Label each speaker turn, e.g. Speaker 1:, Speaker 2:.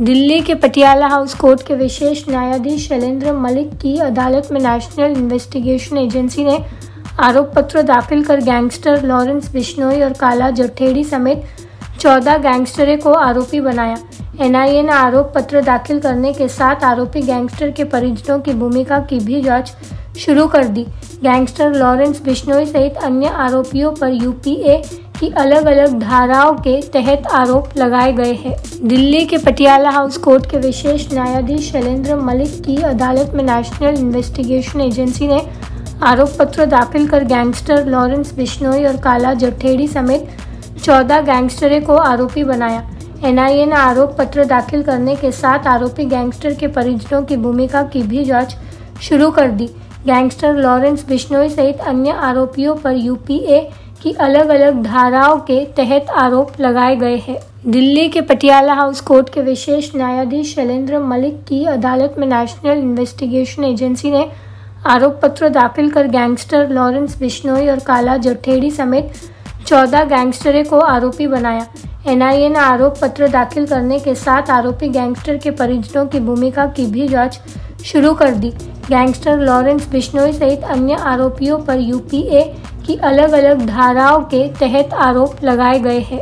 Speaker 1: दिल्ली के Patiala house court के विशेष न्यायाधीश शैलेंद्र मलिक की अदालत में नेशनल इन्वेस्टिगेशन एजेंसी ने आरोप पत्र दाखिल कर गैंगस्टर लॉरेंस बिश्नोई और काला जठेड़ी समेत 14 गैंगस्टरों को आरोपी बनाया। एनआईए ने आरोप पत्र दाखिल करने के साथ आरोपी गैंगस्टर के परिजनों की भूमिका की भी जाँच शुरू कर दी। गैंगस्टर लॉरेंस बिश्नोई सहित अन्य आरोपियों पर यूपीए की अलग अलग धाराओं के तहत आरोप लगाए गए हैं। दिल्ली के पटियाला हाउस कोर्ट के विशेष न्यायाधीश शैलेंद्र मलिक की अदालत में नेशनल इन्वेस्टिगेशन एजेंसी ने आरोप पत्र दाखिल कर गैंगस्टर लॉरेंस बिश्नोई और काला जठेड़ी समेत 14 गैंगस्टरों को आरोपी बनाया। एनआईए ने आरोप पत्र दाखिल करने के साथ आरोपी गैंगस्टर के परिजनों की भूमिका की भी जाँच शुरू कर दी। गैंगस्टर लॉरेंस बिश्नोई सहित अन्य आरोपियों पर यूपीए की अलग अलग धाराओं के तहत आरोप लगाए गए हैं। दिल्ली के पटियाला हाउस कोर्ट के विशेष न्यायाधीश शैलेंद्र मलिक की अदालत में नेशनल इन्वेस्टिगेशन एजेंसी ने आरोप पत्र दाखिल कर गैंगस्टर लॉरेंस बिश्नोई और काला जठेड़ी समेत 14 गैंगस्टरों को आरोपी बनाया। एनआईए ने आरोप पत्र दाखिल करने के साथ आरोपी गैंगस्टर के परिजनों की भूमिका की भी जाँच शुरू कर दी। गैंगस्टर लॉरेंस बिश्नोई सहित अन्य आरोपियों पर यूपीए की अलग अलग धाराओं के तहत आरोप लगाए गए हैं।